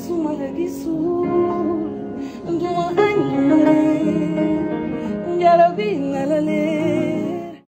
es un mal Jesús.